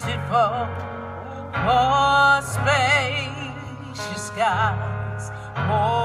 beautiful for spacious skies. Oh,